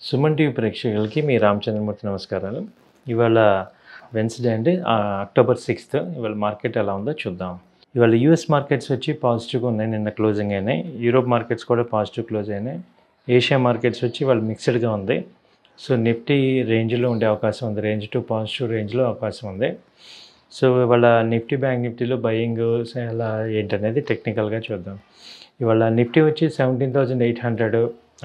Suman TV ప్రేక్షకులకి మీ రామచంద్రమూర్తి నమస్కారాలు. ఇవాళ వెన్స్డే అండి. అక్టోబర్ సిక్స్త్ ఇవాళ మార్కెట్ ఎలా ఉందో చూద్దాం. ఇవాళ యూఎస్ మార్కెట్స్ వచ్చి పాజిటివ్గా ఉన్నాయి. నిన్న క్లోజింగ్ అయినాయి. యూరోప్ మార్కెట్స్ కూడా పాజిటివ్ క్లోజ్ అయినాయి. ఏషియా మార్కెట్స్ వచ్చి ఇవాళ మిక్స్డ్గా ఉంది. సో నిఫ్టీ రేంజ్లో ఉండే అవకాశం ఉంది. రేంజ్ టు పాజిటివ్ రేంజ్లో అవకాశం ఉంది. సో ఇవాళ నిఫ్టీ బ్యాంక్ నిఫ్టీలో బయింగ్ ఎలా ఏంటనేది టెక్నికల్గా చూద్దాం. ఇవాళ నిఫ్టీ వచ్చి సెవెంటీన్ థౌజండ్ ఎయిట్ హండ్రెడ్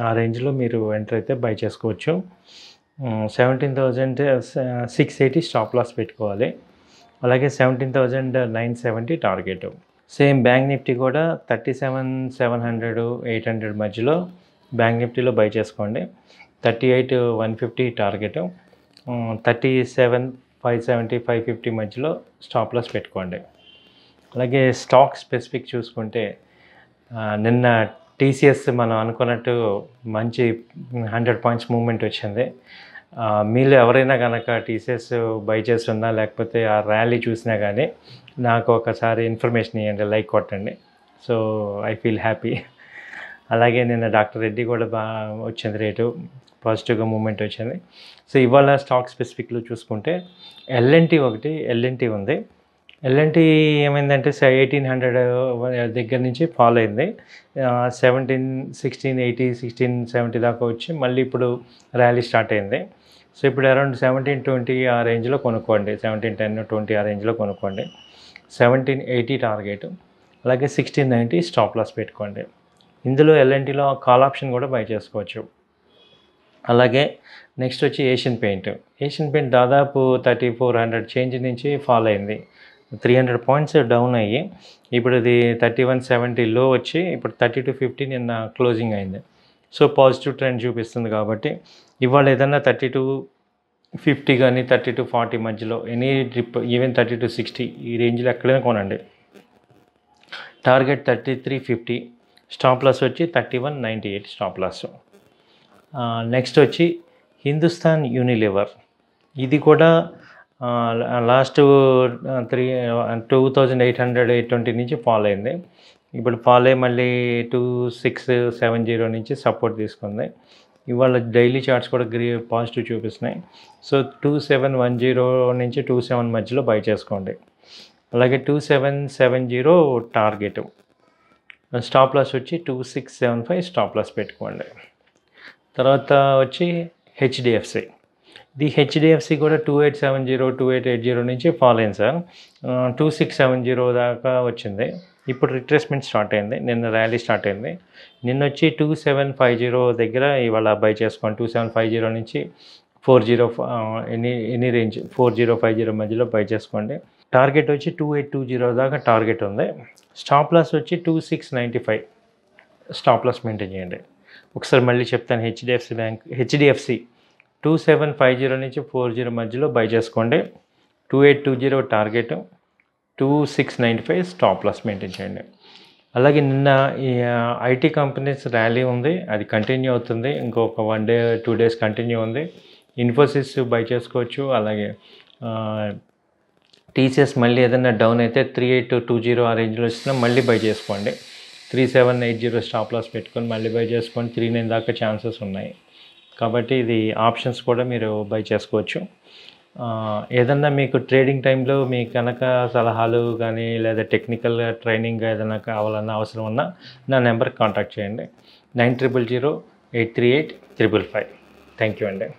ఆ రేంజ్లో మీరు ఎంటర్ అయితే బై చేసుకోవచ్చు. Seventeen thousand six eighty stop loss పెట్టుకోవాలి. అలాగే seventeen thousand nine seventy target same bank Nifty కూడా thirty seven seven hundred eight hundred మధ్యలో బ్యాంక్ నిఫ్టీలో బై చేసుకోండి. Thirty eight one fifty target thirty seven five seventy five fifty మధ్యలో stop loss పెట్టుకోండి. అలాగే stock specific చూసుకుంటే నిన్న TCS మనం అనుకున్నట్టు మంచి హండ్రెడ్ పాయింట్స్ మూమెంట్ వచ్చింది. మీరు మీలో ఎవరైనా కనుక టీసీఎస్ బై చేస్తున్నా లేకపోతే ఆ ర్యాలీ చూసినా కానీ నాకు ఒకసారి ఇన్ఫర్మేషన్ ఇవ్వండి లైక్ కొట్టండి. So I feel happy. అలాగే నిన్న డాక్టర్ రెడ్డి కూడా బాగా వచ్చింది రేటు పాజిటివ్గా మూమెంట్ వచ్చింది. సో ఇవాళ స్టాక్ స్పెసిఫిక్లో చూసుకుంటే ఎల్ఎన్టీ ఒకటి ఎల్ఎన్టీ ఉంది. ఎల్ఎన్టీ ఏమైందంటే ఎయిటీన్ హండ్రెడ్ దగ్గర నుంచి ఫాలో అయింది. Seventeen sixteen eighty sixteen seventy దాకా వచ్చి మళ్ళీ ఇప్పుడు ర్యాలీ స్టార్ట్ అయింది. సో ఇప్పుడు అరౌండ్ సెవెంటీన్ ట్వంటీ ఆ రేంజ్లో కొనుక్కోండి. సెవెంటీన్ టెన్ ట్వంటీ ఆ రేంజ్లో కొనుక్కోండి. Seventeen eighty target. అలాగే సిక్స్టీన్ నైంటీ స్టాప్ లాస్ పెట్టుకోండి. ఇందులో ఎల్ఎన్టీలో కాల్ ఆప్షన్ కూడా బై చేసుకోవచ్చు. అలాగే నెక్స్ట్ వచ్చి ఏషియన్ పెయింట్. ఏషియన్ పెయింట్ దాదాపు థర్టీ ఫోర్ హండ్రెడ్ చేంజ్ నుంచి ఫాల్ అయింది. త్రీ హండ్రెడ్ పాయింట్స్ డౌన్ అయ్యి ఇప్పుడు ఇది థర్టీ వన్ సెవెంటీ లో వచ్చి ఇప్పుడు థర్టీ టు ఫిఫ్టీ నిన్న క్లోజింగ్ అయింది. సో పాజిటివ్ ట్రెండ్ చూపిస్తుంది కాబట్టి ఇవాళ ఏదన్నా థర్టీ టు ఫిఫ్టీ కానీ థర్టీ టు ఫార్టీ మధ్యలో any trip even thirty two sixty ఈ రేంజ్లో ఎక్కడైనా కొనండి. Target thirty three fifty stop loss వచ్చి thirty one ninety eight stop loss. Next వచ్చి హిందుస్థాన్ యూనిలివర్. ఇది కూడా last three two thousand eight hundred eight twenty నుంచి ఫాల్ అయింది. ఇప్పుడు ఫాలే అయ్యి మళ్ళీ టూ సిక్స్ సెవెన్ జీరో నుంచి సపోర్ట్ తీసుకుంది. ఇవాళ డైలీ చార్ట్స్ కూడా గ్రీ పాజిటివ్ చూపిస్తున్నాయి. So two seven one zero నుంచి టూ సెవెన్ మధ్యలో బై చేసుకోండి. అలాగే two seven seven zero target. Stop loss వచ్చి two six seven five stop loss పెట్టుకోండి. తర్వాత వచ్చి హెచ్డిఎఫ్సి. ది హెచ్డిఎఫ్సి కూడా two eight seven zero two eight eight zero నుంచి ఫాల్ అయింది sir. Two six seven zero దాకా వచ్చింది. ఇప్పుడు రిట్రేస్మెంట్ స్టార్ట్ అయింది. నిన్న ర్యాలీ స్టార్ట్ అయింది. నిన్న వచ్చి టూ సెవెన్ ఫైవ్ జీరో దగ్గర ఇవాళ బై చేసుకోండి. టూ సెవెన్ ఫైవ్ జీరో నుంచి four zero any any range four zero five zero మధ్యలో బై చేసుకోండి. టార్గెట్ వచ్చి టూ ఎయిట్ టూ జీరో దాకా టార్గెట్ ఉంది. స్టాప్ లాస్ వచ్చి two six ninety five. Stop loss maintain చేయండి. ఒకసారి మళ్ళీ చెప్తాను HDFC bank HDFC two seven five zero నుంచి ఫోర్ జీరో మధ్యలో బై చేసుకోండి. Two eight two zero target two six nine five stop loss maintain చేయండి. అలాగే నిన్న ఈ ఐటీ కంపెనీస్ ర్యాలీ ఉంది అది కంటిన్యూ అవుతుంది. ఇంకొక one day two days continue ఉంది. ఇన్ఫోసిస్ బై చేసుకోవచ్చు. అలాగే టీసీఎస్ మళ్ళీ ఏదైనా డౌన్ అయితే త్రీ ఎయిట్ టూ జీరో ఆ రేంజ్లో వచ్చినా మళ్ళీ బై చేసుకోండి. Three seven eight zero stop loss పెట్టుకొని మళ్ళీ బై చేసుకోండి. త్రీ నైన్ దాకా ఛాన్సెస్ ఉన్నాయి. కాబట్టి ఇది ఆప్షన్స్ కూడా మీరు బై చేసుకోవచ్చు. ఏదన్నా మీకు ట్రేడింగ్ టైంలో మీ కనుక సలహాలు కానీ లేదా టెక్నికల్ ట్రైనింగ్ ఏదైనా కావాలన్నా అవసరం ఉన్నా నా నెంబర్కి కాంటాక్ట్ చేయండి. Nine triple zero eight three eight triple five. Thank you అండి.